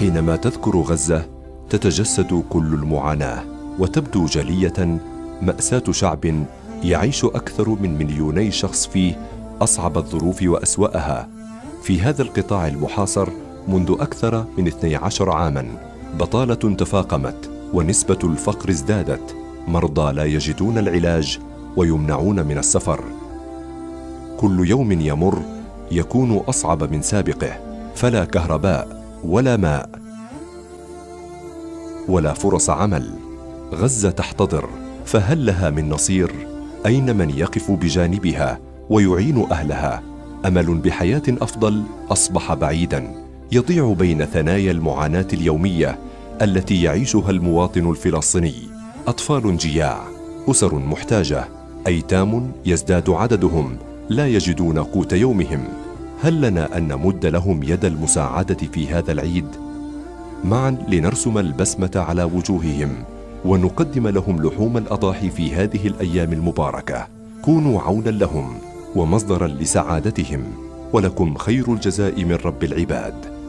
حينما تذكر غزة تتجسد كل المعاناة وتبدو جلية مأساة شعب يعيش أكثر من مليوني شخص فيه أصعب الظروف وأسوأها. في هذا القطاع المحاصر منذ أكثر من 12 عاماً بطالة تفاقمت ونسبة الفقر ازدادت. مرضى لا يجدون العلاج ويمنعون من السفر. كل يوم يمر يكون أصعب من سابقه. فلا كهرباء ولا ماء ولا فرص عمل. غزة تحتضر فهل لها من نصير أين من يقف بجانبها ويعين أهلها؟ أمل بحياة أفضل أصبح بعيداً. يضيع بين ثنايا المعاناة اليومية التي يعيشها المواطن الفلسطيني. أطفال جياع أسر محتاجة أيتام يزداد عددهم لا يجدون قوت يومهم. هل لنا أن نمد لهم يد المساعدة في هذا العيد؟ معا لنرسم البسمة على وجوههم ونقدم لهم لحوم الأضاحي في هذه الأيام المباركة كونوا عونا لهم ومصدرا لسعادتهم ولكم خير الجزاء من رب العباد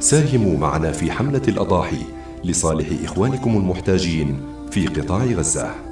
ساهموا معنا في حملة الأضاحي لصالح إخوانكم المحتاجين في قطاع غزة.